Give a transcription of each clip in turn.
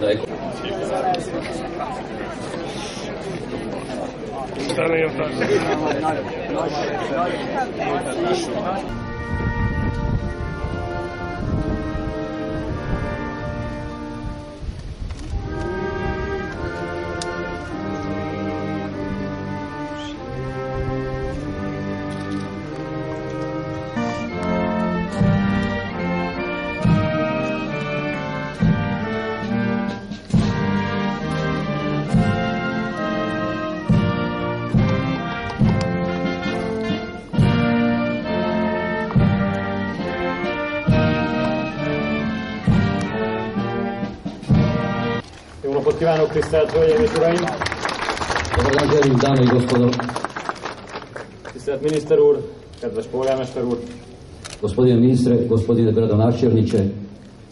大根。Napot kívánok, tisztelt Hölgyeim és Uraim! Tisztelt miniszter úr, kedves polgármester úr! Gospodine ministre, gospodine gradonačelniče,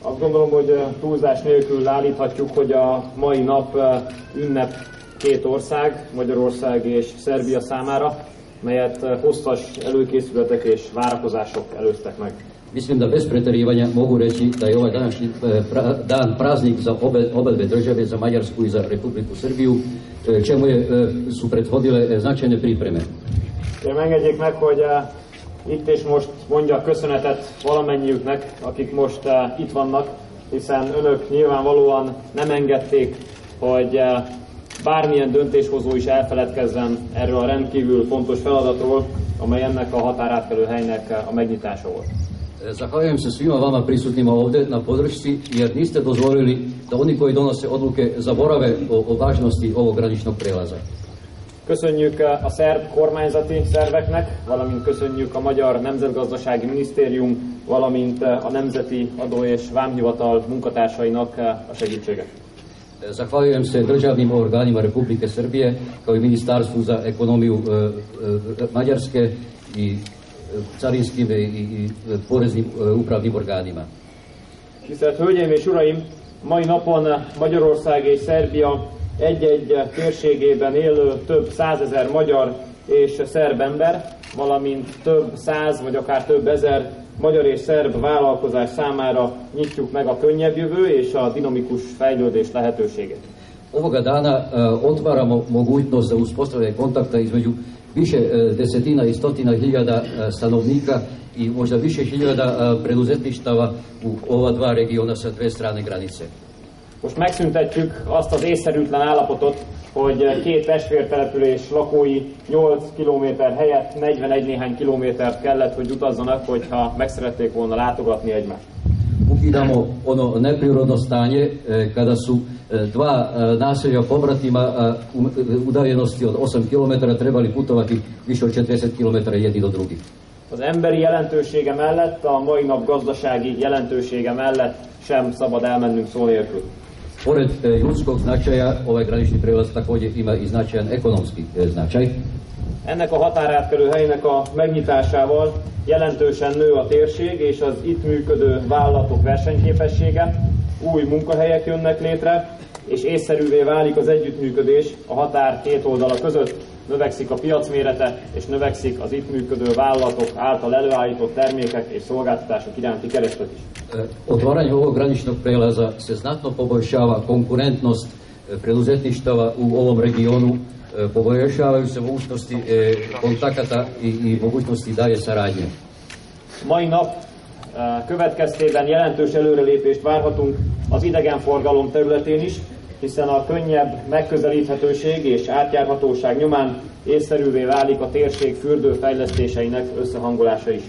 Azt gondolom, hogy eh, túlzás nélkül állíthatjuk, hogy a mai nap eh, ünnep két ország, Magyarország és Szerbia számára, melyet eh, hosszas előkészületek és várakozások előztek meg. Mislim da bez pretjerivanja mogu reći da je ovaj današnji e, pra- dan praznik za obe, obe dve države, za Mađarsku i za Republiku Srbiju, e, čemu je, e, su prethodile značajne pripreme. Kérem engedjék meg, hogy eh, itt és most mondjak köszönetet valamennyiüknek, akik most eh, itt vannak, hiszen önök nyilvánvalóan nem engedték, hogy eh, bármilyen döntéshozó is elfeledkezzen erről a rendkívül fontos feladatról, amely ennek a határátkelő helynek a megnyitása volt. E, Zahvaljujem se svima vama prisutnima ovdje na podršci jer niste dozvolili da oni koji donose odluke zaborave o, o važnosti ovog graničnog prelaza. Köszönjük eh, a szerb kormányzati szerveknek, valamint köszönjük a Magyar Nemzetgazdasági Minisztérium, valamint eh, a Nemzeti Adó és Vámhivatal munkatársainak a segítséget. E, Zahvaljujem se državnim organima Republike Srbije kao i Ministarstvu za ekonomiju e, e, Mađarske i e, carinskim i, poreznim e, upravnim organima. Tisztelt Hölgyeim és Uraim! Mai napon Magyarország és Szerbia egy-egy térségében élő több százezer magyar és szerb ember, valamint több száz vagy akár több ezer magyar és szerb vállalkozás számára nyitjuk meg a könnyebb jövő és a dinamikus fejlődés lehetőségét. Ovoga dana e, otvaramo mogućnost za uspostavljanje kontakta između više e, desetina i stotina hiljada e, stanovnika i možda više hiljada e, preduzetništava u ova dva regiona sa dve strane granice. Most megszüntetjük azt az észszerűtlen állapotot, hogy két testvértelepülés lakói 8 km helyett 41 néhány kilométert kellett, hogy utazzanak, hogyha meg szerették volna látogatni egymást. ukidamo ono neprirodno stanje kada su dva e, naselja pobratima e, u- e, udaljenosti od 8 km trebali putovati više od 40 km jedni do drugih. Az emberi jelentősége mellett, a mai nap gazdasági jelentősége mellett sem szabad elmennünk szó nélkül. Pored e, ljudskog značaja, ovaj granični prelaz također ima i značajan ekonomski e, značaj. Ennek a határátkelő helynek a megnyitásával jelentősen nő a térség és az itt működő vállalatok versenyképessége, új munkahelyek jönnek létre, és észszerűvé válik az együttműködés a határ két oldala között, növekszik a piac mérete, és növekszik az itt működő vállalatok által előállított termékek és szolgáltatások iránti kereslet is. Otvaranje ovog graničnog prelaza se znatno poboljšava konkurentnost preduzetništava u ovom regionu, poboljšavaju se mogućnosti kontakata i, i mogućnosti dalje saradnje. Mai nap következtében jelentős előrelépést várhatunk az idegenforgalom területén is, hiszen a könnyebb megközelíthetőség és átjárhatóság nyomán észszerűvé válik a térség fürdőfejlesztéseinek összehangolása is.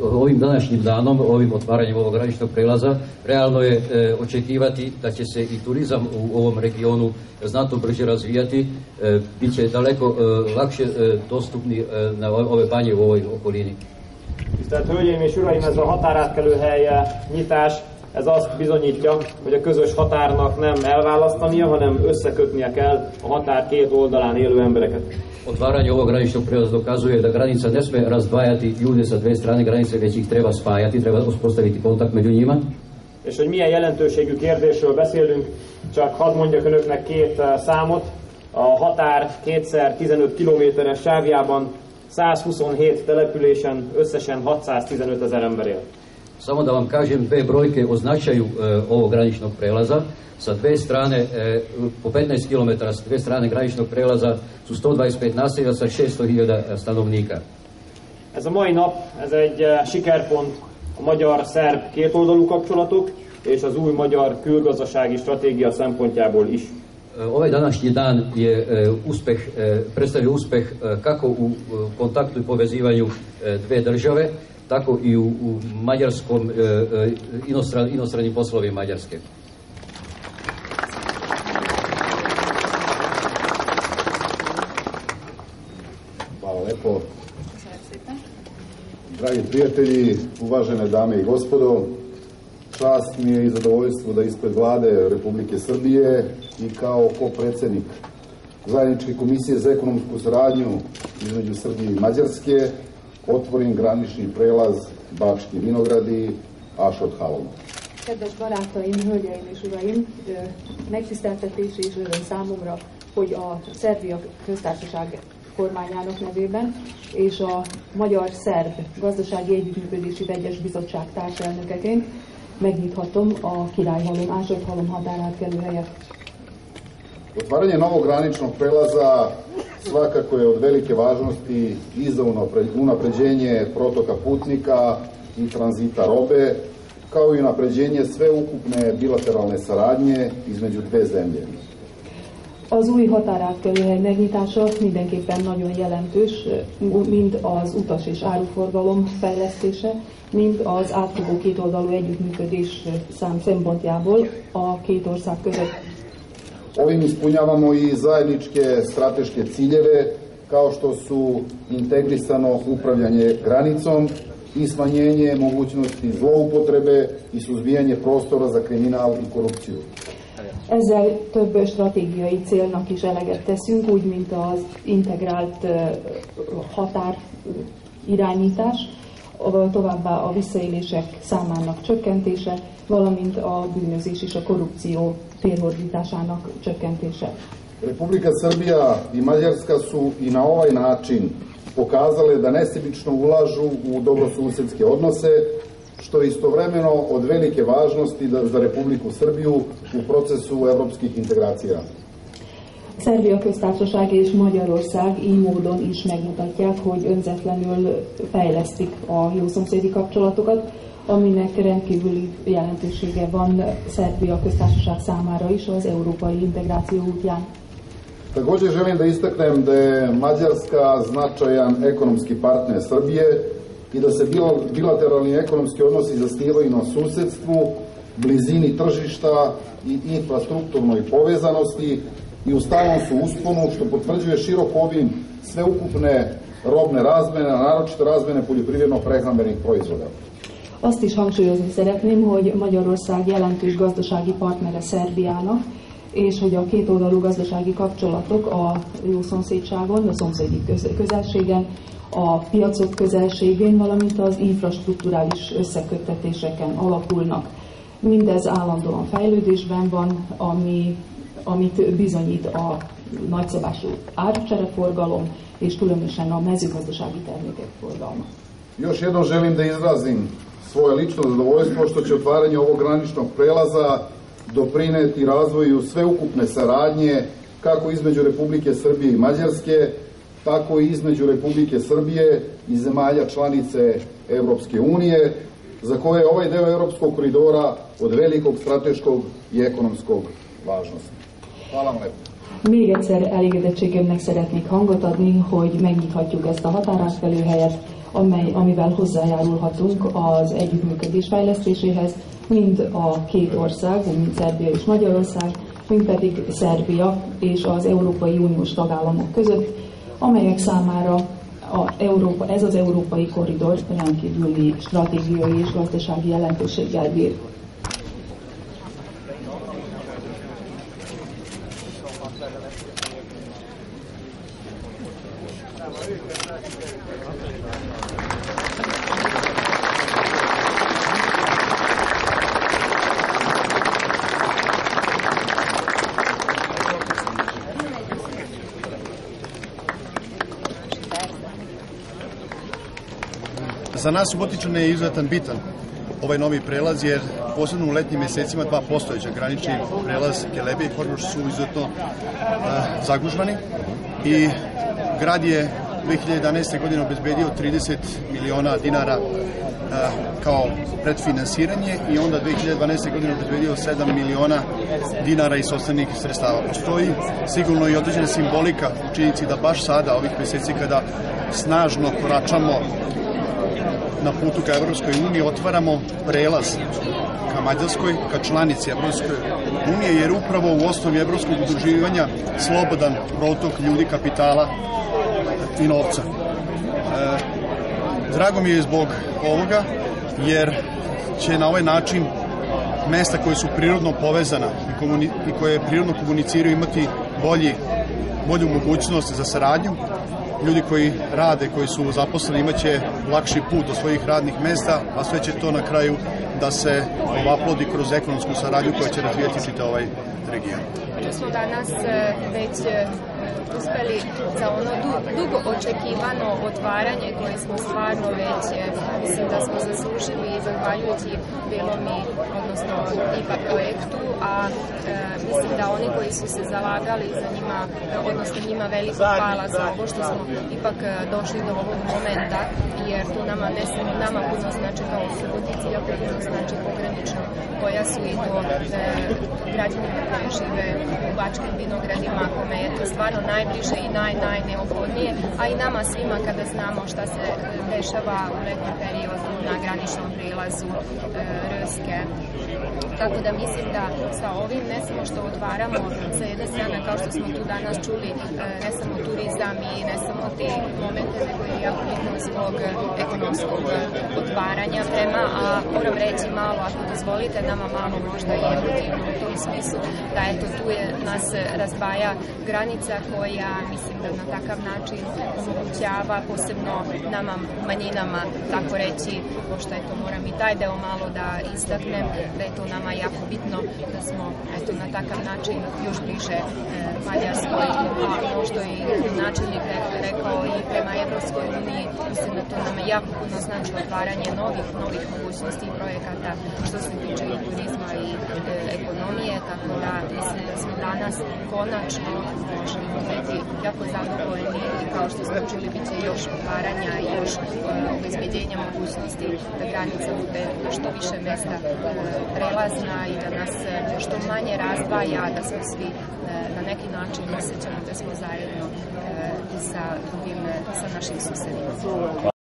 Ovim današnjim danom, ovim otvaranjem ovog graničnog prelaza, realno je e, očekivati da će se i turizam u ovom regionu znatno brže razvijati, e, bit će daleko e, lakše dostupni na ove banje u ovoj okolini. Tisztelt Hölgyeim és Uraim, ez a határátkelő helye nyitás, ez azt bizonyítja, hogy a közös határnak nem elválasztania, hanem összekötnie kell a határ két oldalán élő embereket. Otvaranje ovog graničnog prelaza dokazuje da granica ne sme razdvajati ljude sa dve strane granice, već ih treba spajati, treba uspostaviti kontakt među njima. És hogy milyen jelentőségű kérdésről beszélünk, csak hadd mondjak önöknek két eh, számot. A határ kétszer 15 kilométeres sávjában 127 településen összesen 615 ezer ember él. Samo da vam kažem dve brojke o značaju e, ovog graničnog prelaza. Sa dve strane, e, po 15 km s dve strane graničnog prelaza su 125 naselja sa 600.000 stanovnika. Ez a mai nap, ez egy eh, sikerpont a magyar-szerb kétoldalú kapcsolatok és az új magyar külgazdasági stratégia szempontjából is. Ovaj današnji dan je e, uspeh, e, predstavlja uspeh e, kako u kontaktu i povezivanju dve države, tako i u, u mađarskom inostran, inostranim poslovima Mađarske. Hvala lepo. Dragi prijatelji, uvažene dame i gospodo, čast mi je i zadovoljstvo da ispred vlade Republike Srbije i kao ko-predsednik zajedničke komisije za ekonomsku saradnju između Srbije i Mađarske otvorim granični prelaz Bački Vinogradi, Ašot Halom. Kedves barátaim, hölgyeim és uraim, ö, megtiszteltetés és öröm számomra, hogy a Szerbia Köztársaság kormányának nevében és a Magyar-Szerb Gazdasági Együttműködési Vegyes Bizottság társelnökeként megnyithatom a Királyhalom, Ásodhalom határátkelő helyet. Otvaranje novog graničnog prelaza svakako je od velike važnosti i za unapre- unapređenje protoka putnika i tranzita robe, kao i unapređenje sveukupne bilateralne saradnje između dve zemlje. Az új határátkelőhely megnyitása mindenképpen nagyon jelentős, mind az utas és áruforgalom fejlesztése, mind az átfogó kétoldalú együttműködés szám szempontjából a két ország között. Ovim ispunjavamo i zajedničke strateške ciljeve kao što su integrisano upravljanje granicom i smanjenje mogućnosti zloupotrebe i suzbijanje prostora za kriminal i korupciju. Ezzel több stratégiai célnak is eleget teszünk, úgy, mint az integrált ö, határ ö, irányítás, továbbá a visszaélések számának csökkentése, valamint a bűnözés és a korrupció térhordításának csökkentése. Republika Srbija i Mađarska su i na ovaj način pokazale da nesebično ulažu u dobrosusedske odnose, što je istovremeno od velike važnosti da- za Republiku Srbiju u procesu evropskih integracija. Szerbia köztársaság és Magyarország így módon is megmutatják, hogy önzetlenül fejlesztik a jószomszédi kapcsolatokat, aminek rendkívüli jelentősége van Szerbia köztársaság számára is az európai integráció útján. Također želim da istaknem da je Mađarska značajan ekonomski partner Srbije i da se bilateralni ekonomski odnosi zasnivaju na susedstvu, blizini tržišta i infrastrukturnoj povezanosti i u stalnom su usponu, što potvrđuje širok obim sveukupne robne razmene, a naročito razmene poljoprivredno-prehrambenih proizvoda. Azt is hangsúlyozni szeretném, hogy Magyarország jelentős gazdasági partnere Szerbiának, és hogy a kétoldalú gazdasági kapcsolatok a jó szomszédságon, a szomszédi köz- közelségen, a piacok közelségén, valamint az infrastruktúrális összeköttetéseken alapulnak. Mindez állandóan fejlődésben van, ami, amit bizonyít a nagyszabású árcsereforgalom, és különösen a mezőgazdasági termékek forgalma. Još jednom želim da izrazim svoje lično zadovoljstvo što će otvaranje ovog graničnog prelaza doprineti razvoju sveukupne saradnje kako između Republike Srbije i Mađarske, tako i između Republike Srbije i zemalja članice Evropske unije, za koje je ovaj deo Evropskog koridora od velikog strateškog i ekonomskog važnosti. Még egyszer elégedettségemnek szeretnék hangot adni, hogy megnyithatjuk ezt a határátkelő helyet, amely, amivel hozzájárulhatunk az együttműködés fejlesztéséhez, mind a két ország, mind Szerbia és Magyarország, mind pedig Szerbia és az Európai Uniós tagállamok között, amelyek számára a Európa, ez az európai korridor rendkívüli stratégiai és gazdasági jelentőséggel bír. За нас Суботичан е изуетен битен. ovaj novi prelaz jer posebno u letnjim mesecima dva postojeća granični prelaz Kelebe i Horgoš su izuzetno uh, zagužvani i grad je 2011. godine obezbedio 30 miliona dinara kao predfinansiranje i onda 2012. godine obezbedio 7 miliona dinara iz osnovnih sredstava. Postoji sigurno i određena simbolika u činjenici da baš sada, ovih meseci kada snažno koračamo na putu ka Evropskoj uniji, otvaramo prelaz ka Mađarskoj, ka članici Evropskoj unije, jer upravo u osnovi evropskog udruživanja slobodan protok ljudi, kapitala i novca. E, drago mi je zbog ovoga, jer će na ovaj način mesta koje su prirodno povezana i, komuni, i koje prirodno komuniciraju imati bolji, bolju mogućnost za saradnju. Ljudi koji rade, koji su zaposleni imaće lakši put do svojih radnih mesta, a sve će to na kraju da se ovaplodi kroz ekonomsku saradnju koja će razvijati čitav ovaj region. Tu smo danas e, već e, uspeli za ono dugo očekivano otvaranje koje smo stvarno već, e, mislim da smo zaslužili zahvaljujući Belomi, odnosno IPA projektu, a e, mislim da oni koji su se zalagali za njima, odnosno njima veliko hvala za ovo što smo ipak došli do ovog momenta, jer tu nama ne samo nama puno znači kao Subotici, jako puno znači pogranično pojasu i to e, građanima koji žive u Bačkim vinogradima, kome je to stvarno najbliže i naj, najneophodnije, a i nama svima kada znamo šta se dešava u nekom periodu na graničnom prilazu e, Rske. Tako da mislim da sa ovim ne samo što otvaramo sa jedne strane kao što smo tu danas čuli e, ne samo turizam i ne samo te momente nego je jako bitno zbog ekonomskog otvaranja prema, a moram reći malo ako dozvolite nama malo možda i emotivno u tom smislu da eto tu je nas razbaja granica koja mislim da na takav način omogućava posebno nama manjinama tako reći pošto eto moram i taj deo malo da istaknem da je to nama jako bitno da smo eto na takav način još bliže e, Mađarskoj a ono što je načelnik rekao i prema Evropskoj uniji mislim da to nama jako puno znači otvaranje novih novih mogućnosti i projekata što se tiče i turizma i e, ekonomije tako da mislim da smo danas konačno možemo biti jako zadovoljni i kao što smo čuli bit će još otvaranja i još e, obezbeđenja mogućnosti da granica bude na što više mesta e, prelazna i da nas e, što manje razdvaja, da smo svi na neki način osjećamo da smo zajedno e, sa drugim, sa našim susedima.